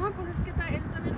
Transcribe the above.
bom, porque tá, ele tá também